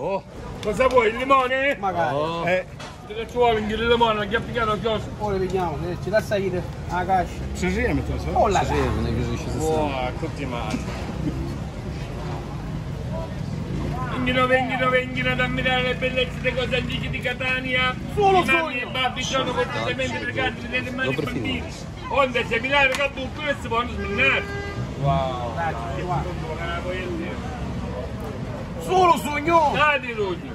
Oh. Cosa vuoi, il limone? Magari. Oh. Eh. Che ci vuole il limone? Che appiccato a chiosa? Poi vediamo, ci dà salire a cascia. Ci si mette la salsa? Oh la cascia. Ci tutti mette la continuare. Vengono, vengono, vengono ad ammirare le bellezze delle cose antiche di Catania. Solo I mammi e babbi sono costantemente legati nelle mani dei bambini. Onde seminare la cultura e si possono sminare. Wow. Eh, Grazie, wow. Surusunho! Grande, Lúcio!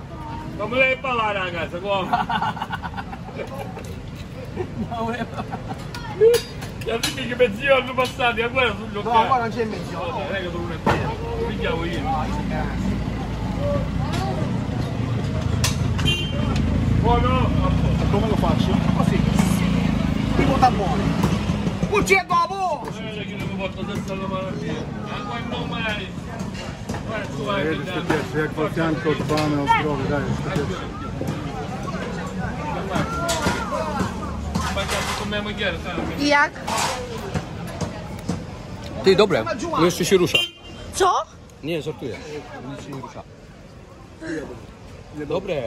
Vamos ler pra lá, ragazzi, é agora! Não é Ja si mikä me sijoittu passaa, niin kuin sun joku. No, vaan on se me sijoittu. Eikä tunne tiedä. Mikä on iin? Buono! Come lo faccio? Così. Mi vota buono. Uccido a Não Non è che devo portare senza la malattia. Ma quando mai? Jedziesz te pierwszy, jak dbamy o zdrowie, dajesz te pierwszy. I jak? Ty, dobre. No jeszcze się rusza. Co? Nie, żartuję. Nic się nie rusza. Dobre.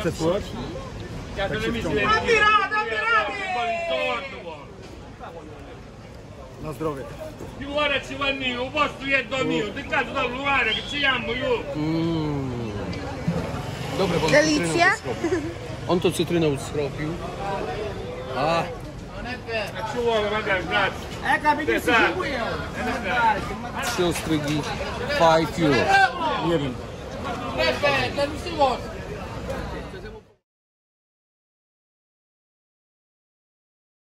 Chcesz! Polizzotto, buono. Na zdrowie. Più ora ci vanno io, un posto e do mio. Ti cazzo da luare che ci amo io. Mm. Dobre, bo on Delicja? cytryną to. On to cytryną skropił. A, ci vuole magari, grazie. Si Esatto. qui trzy ostrygi, 5 euro. Nie wiem. Pepe, dammi sti vostri.